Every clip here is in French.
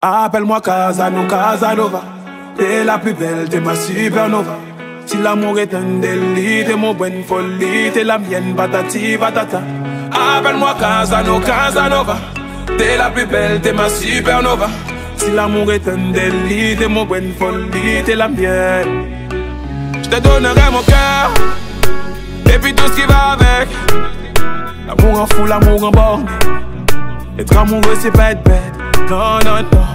Appelle-moi Casano, Casanova. T'es la plus belle, t'es ma supernova. Si l'amour est un délit, t'es mon bonne folie, t'es la mienne, patati patata. Appelle-moi Casano, Casanova. T'es la plus belle, t'es ma supernova. Si l'amour est un délit, t'es mon bonne folie, t'es la mienne. Je te donnerai mon cœur, et puis tout ce qui va avec. L'amour en fou, l'amour en borne. Être amoureux, c'est pas être bête. Non, non, non.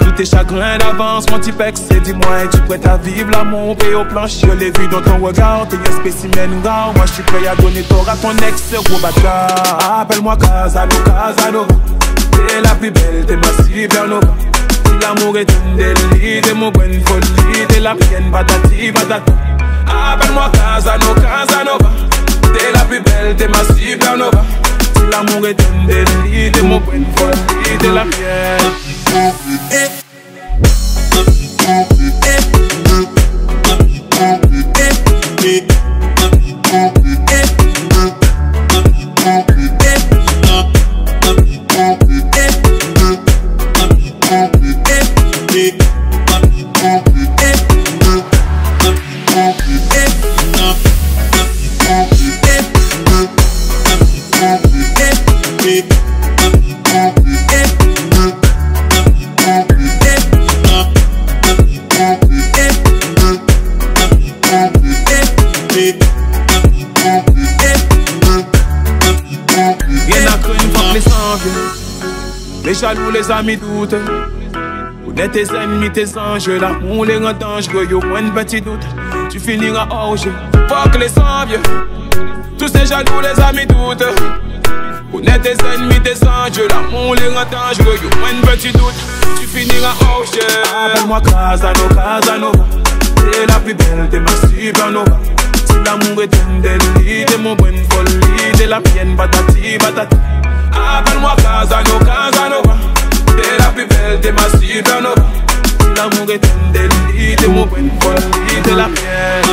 Tous tes chagrins d'avance, mon type c'est dis-moi, es-tu prête à vivre l'amour paye au planche, je l'ai vu dans ton regard, t'es un spécimen rare. Moi, je suis prêt à donner tort à ton ex, gros bâtard. Appelle-moi Casano, Casanova. T'es la plus belle, t'es ma supernova. Si l'amour est un délit, t'es mon bonne folie, t'es la mienne, patati patata. Appelle-moi Casano, Casanova. T'es la plus belle, t'es ma supernova. Si l'amour est un délit, t'es mon bonne folie, t'es la mienne. Rien les. Les jaloux, les amis doutent. Vous n'êtes tes ennemis, tes anges, l'amour les rend dangereux. Yo, moins de petit doute, tu finiras jeu. Fuck les envieux. Tous ces jaloux, les amis doutent. Vous n'êtes tes ennemis, tes anges, l'amour les rend dangereux. Yo, moins de petit doute, tu finiras jeu. Appelle-moi Casano, Casanova. T'es la plus belle, t'es ma supernova. Si l'amour est un délit, t'es mon bonne folie, t'es la mienne, patati patata. Appelle-moi Casano, Casanova. T'es la plus belle, t'es ma supernova. Si l'amour est un délit, t'es mon bonne folie, t'es la mienne.